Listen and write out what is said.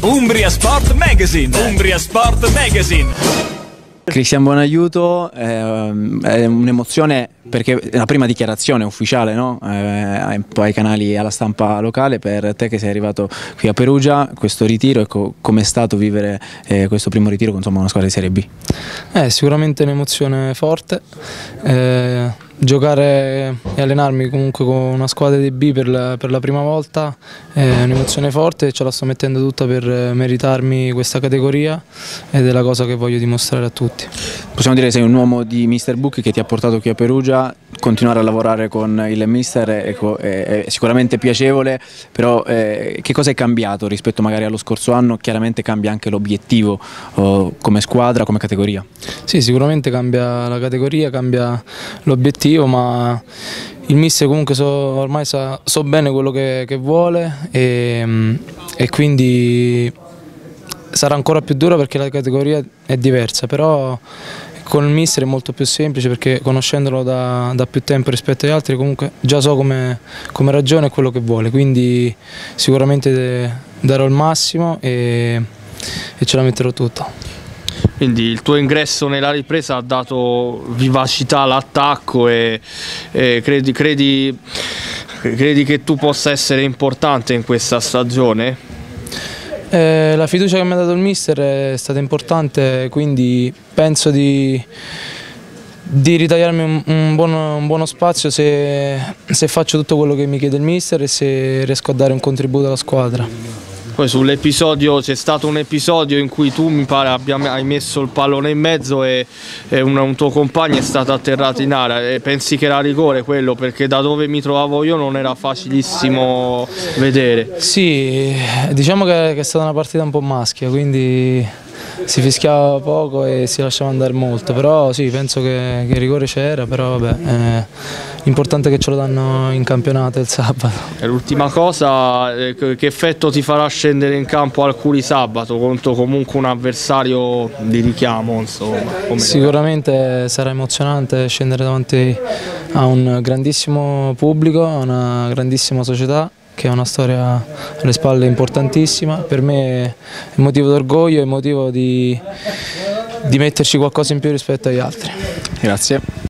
Umbria Sport Magazine. Umbria Sport Magazine. Cristian Buonaiuto ehm, è un'emozione perché è la prima dichiarazione ufficiale no? eh, ai canali alla stampa locale per te che sei arrivato qui a Perugia, questo ritiro, ecco, com'è stato vivere eh, questo primo ritiro con insomma, una squadra di Serie B? Eh, sicuramente un'emozione forte. Giocare e allenarmi comunque con una squadra di B per la, per la prima volta è un'emozione forte e ce la sto mettendo tutta per meritarmi questa categoria ed è la cosa che voglio dimostrare a tutti. Possiamo dire che sei un uomo di Mr. Book che ti ha portato qui a Perugia, continuare a lavorare con il Mister è, è, è sicuramente piacevole, però eh, che cosa è cambiato rispetto magari allo scorso anno? Chiaramente cambia anche l'obiettivo oh, come squadra, come categoria. Sì, sicuramente cambia la categoria, cambia l'obiettivo ma il mister comunque so, ormai sa, so bene quello che, che vuole e, e, quindi sarà ancora più dura perché la categoria è diversa però con il mister è molto più semplice perché conoscendolo da, da più tempo rispetto agli altri comunque già so come, come ragione e quello che vuole quindi sicuramente darò il massimo e, e ce la metterò tutta. Quindi il tuo ingresso nella ripresa ha dato vivacità all'attacco e, e credi, credi, credi, che tu possa essere importante in questa stagione? Eh, la fiducia che mi ha dato il mister è stata importante, quindi penso di, di ritagliarmi un, un, buono, un buono, spazio se, se faccio tutto quello che mi chiede il mister e se riesco a dare un contributo alla squadra. Poi sull'episodio c'è stato un episodio in cui tu mi pare abbiamo, hai messo il pallone in mezzo e, e un, un, tuo compagno è stato atterrato in area e pensi che era rigore quello? Perché da dove mi trovavo io non era facilissimo vedere. Sì, diciamo che, che è stata una partita un po' maschia quindi si fischiava poco e si lasciava andare molto, però sì, penso che, che il rigore c'era, però vabbè, eh, l'importante è che ce lo danno in campionato il sabato. L'ultima cosa, eh, che effetto ti farà scendere in campo Alcuri sabato contro comunque un avversario di richiamo? Insomma, Sicuramente sarà emozionante scendere davanti a un grandissimo pubblico, a una grandissima società che ha una storia alle spalle importantissima, per me è motivo d'orgoglio, è motivo di, di metterci qualcosa in più rispetto agli altri. Grazie.